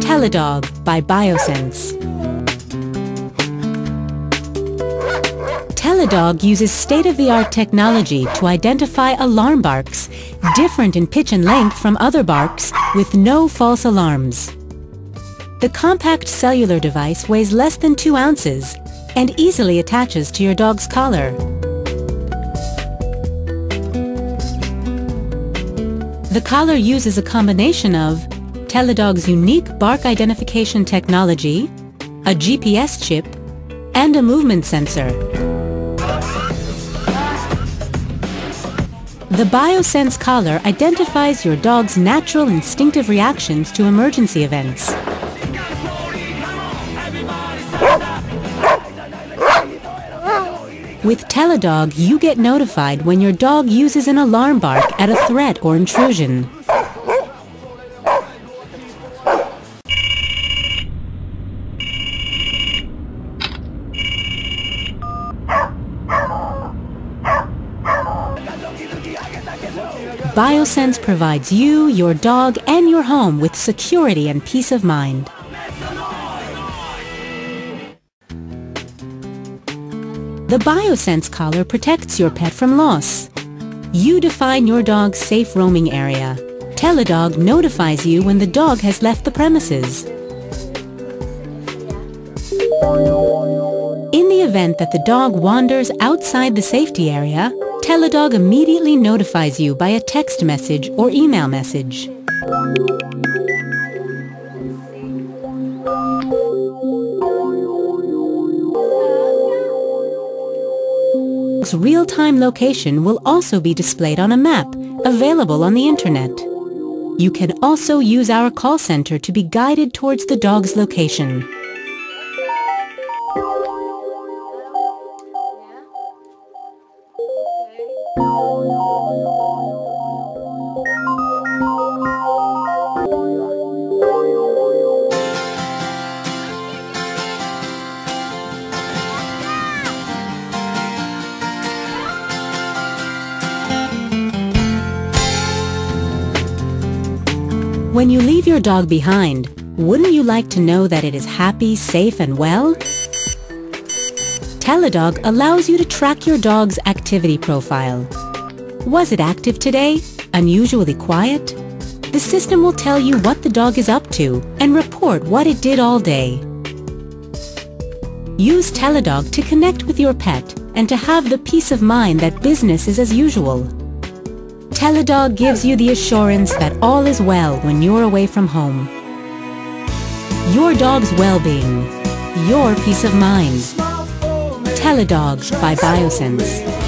Telidog by Bio-Sense. Telidog uses state-of-the-art technology to identify alarm barks, different in pitch and length from other barks, with no false alarms. The compact cellular device weighs less than 2 ounces and easily attaches to your dog's collar. The collar uses a combination of Telidog's unique bark identification technology, a GPS chip, and a movement sensor. The Bio-Sense collar identifies your dog's natural instinctive reactions to emergency events. With Telidog, you get notified when your dog uses an alarm bark at a threat or intrusion. Bio-Sense provides you, your dog, and your home with security and peace of mind. The Bio-Sense collar protects your pet from loss. You define your dog's safe roaming area. Telidog notifies you when the dog has left the premises. In the event that the dog wanders outside the safety area, Telidog immediately notifies you by a text message or email message. Real-time location will also be displayed on a map available on the internet. You can also use our call center to be guided towards the dog's location. When you leave your dog behind, wouldn't you like to know that it is happy, safe, and well? Telidog allows you to track your dog's activity profile. Was it active today? Unusually quiet? The system will tell you what the dog is up to and report what it did all day. Use Telidog to connect with your pet and to have the peace of mind that business is as usual. Telidog gives you the assurance that all is well when you're away from home. Your dog's well-being. Your peace of mind. Telidog by Bio-Sense.